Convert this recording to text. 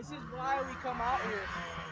This is why we come out here.